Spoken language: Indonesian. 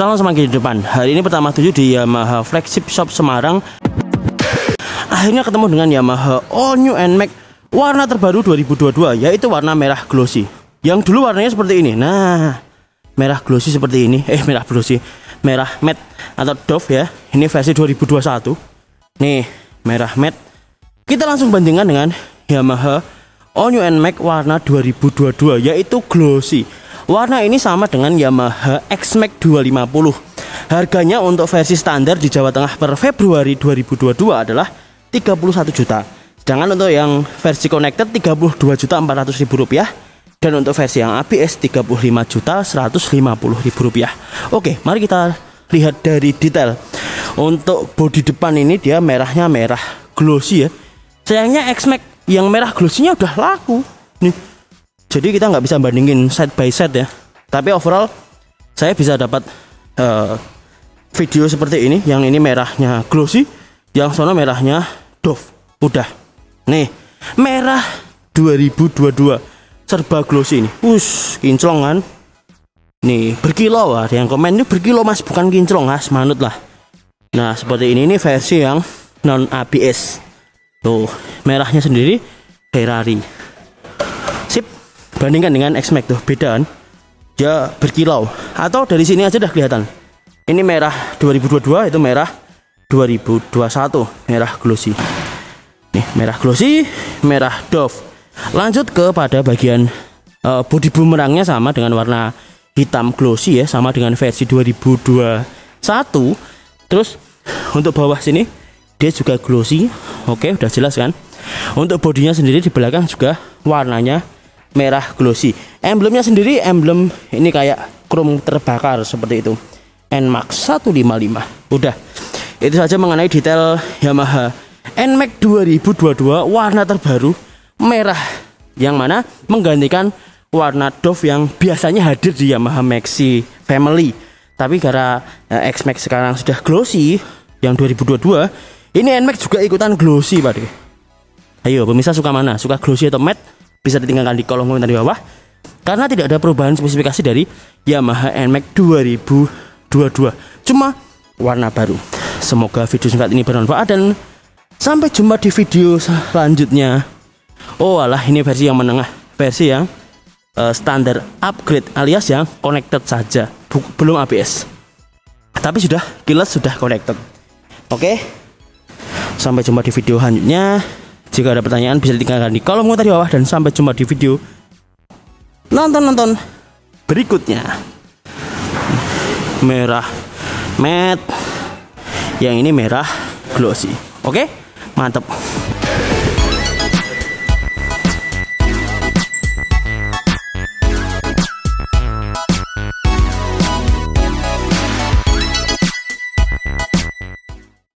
Salam semakin di depan. Hari ini pertama tujuh di Yamaha Flagship Shop Semarang. Akhirnya ketemu dengan Yamaha All New NMAX warna terbaru 2022 yaitu warna merah glossy. Yang dulu warnanya seperti ini. Nah, merah glossy seperti ini. Eh, merah glossy. Merah matte atau Dove ya. Ini versi 2021. Nih, merah matte. Kita langsung bandingkan dengan Yamaha All New NMAX warna 2022 yaitu glossy. Warna ini sama dengan Yamaha X-Max 250. Harganya untuk versi standar di Jawa Tengah per Februari 2022 adalah 31 juta. Sedangkan untuk yang versi connected 32 juta 400 ribu rupiah dan untuk versi yang ABS 35 juta 150 ribu rupiah. Oke, mari kita lihat dari detail. Untuk bodi depan ini dia merahnya merah glossy ya. Sayangnya X-Max yang merah glossy-nya udah laku. Nih, jadi kita nggak bisa bandingin side by side ya. Tapi overall saya bisa dapat uh, video seperti ini. Yang ini merahnya glossy yang sono merahnya Dove. Udah. Nih merah 2022 serba glossy ini. Us kinclong kan? Nih berkilau ada yang komen ini berkilau mas. Bukan kinclong mas. Manut lah. Nah seperti ini. Ini versi yang non ABS tuh merahnya sendiri Ferrari bandingkan dengan X-Max tuh beda kan? Dia berkilau. Atau dari sini aja udah kelihatan. Ini merah 2022 itu merah 2021 merah glossy. Nih merah glossy merah Dove lanjut ke pada bagian uh, body boomerangnya sama dengan warna hitam glossy ya sama dengan versi 2021 terus untuk bawah sini dia juga glossy. Oke udah jelas kan? Untuk bodinya sendiri di belakang juga warnanya merah glossy. Emblemnya sendiri emblem ini kayak krom terbakar seperti itu. NMAX 155. Udah. Itu saja mengenai detail Yamaha NMAX 2022 warna terbaru merah yang mana menggantikan warna Dove yang biasanya hadir di Yamaha Maxi Family. Tapi karena eh, X-Max sekarang sudah glossy yang 2022, ini NMAX juga ikutan glossy, Pak. Ayo, pemirsa suka mana? Suka glossy atau matte? Bisa ditinggalkan di kolom komentar di bawah. Karena tidak ada perubahan spesifikasi dari Yamaha NMAX 2022 cuma warna baru. Semoga video singkat ini bermanfaat dan sampai jumpa di video selanjutnya. Oh alah ini versi yang menengah. Versi yang uh, standar upgrade alias yang connected saja. Belum ABS. Tapi sudah kilas sudah connected. Oke. Sampai jumpa di video selanjutnya jika ada pertanyaan bisa ditinggalkan di kolom komentar di bawah dan sampai jumpa di video nonton-nonton berikutnya. Merah matte. Yang ini merah glossy. Oke? Mantap.